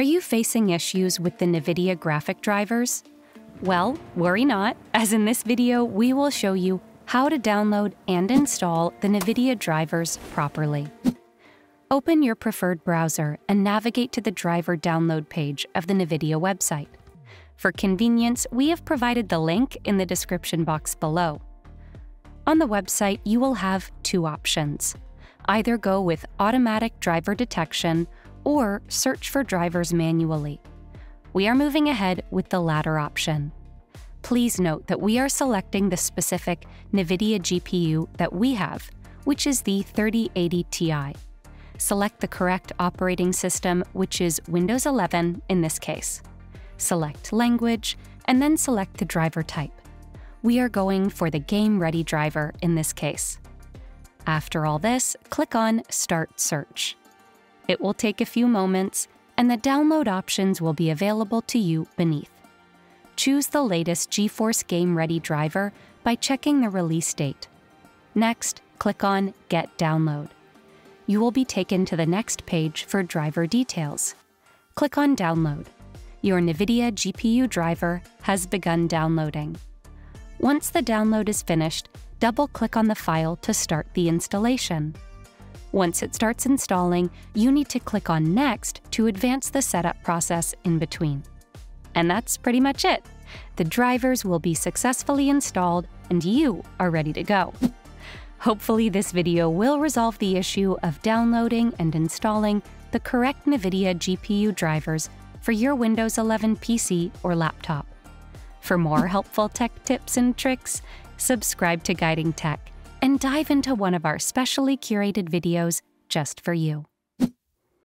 Are you facing issues with the NVIDIA graphic drivers? Well, worry not, as in this video we will show you how to download and install the NVIDIA drivers properly. Open your preferred browser and navigate to the driver download page of the NVIDIA website. For convenience, we have provided the link in the description box below. On the website, you will have two options. Either go with automatic driver detection or search for drivers manually. We are moving ahead with the latter option. Please note that we are selecting the specific NVIDIA GPU that we have, which is the 3080 Ti. Select the correct operating system, which is Windows 11 in this case. Select Language, and then select the driver type. We are going for the Game Ready driver in this case. After all this, click on Start Search. It will take a few moments, and the download options will be available to you beneath. Choose the latest GeForce Game Ready driver by checking the release date. Next, click on Get Download. You will be taken to the next page for driver details. Click on Download. Your NVIDIA GPU driver has begun downloading. Once the download is finished, double-click on the file to start the installation. Once it starts installing, you need to click on Next to advance the setup process in between. And that's pretty much it. The drivers will be successfully installed and you are ready to go. Hopefully this video will resolve the issue of downloading and installing the correct NVIDIA GPU drivers for your Windows 11 PC or laptop. For more helpful tech tips and tricks, subscribe to Guiding Tech and dive into one of our specially curated videos just for you.